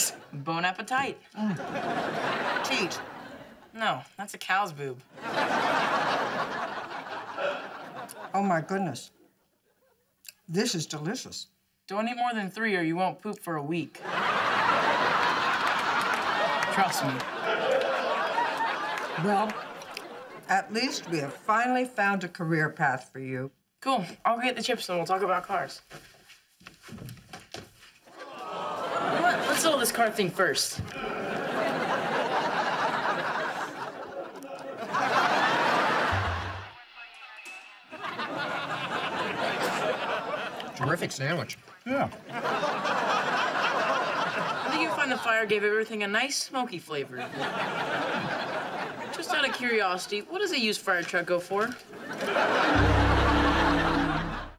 this? Bon appetit. Teat. No, that's a cow's boob. Oh my goodness. This is delicious. Don't eat more than three or you won't poop for a week. Trust me. Well, at least we have finally found a career path for you. Cool. I'll get the chips and we'll talk about cars. You know what? Let's settle this car thing first. Terrific sandwich. Yeah. I think you'll find the fire gave everything a nice smoky flavor. Just out of curiosity, what does a used fire truck go for?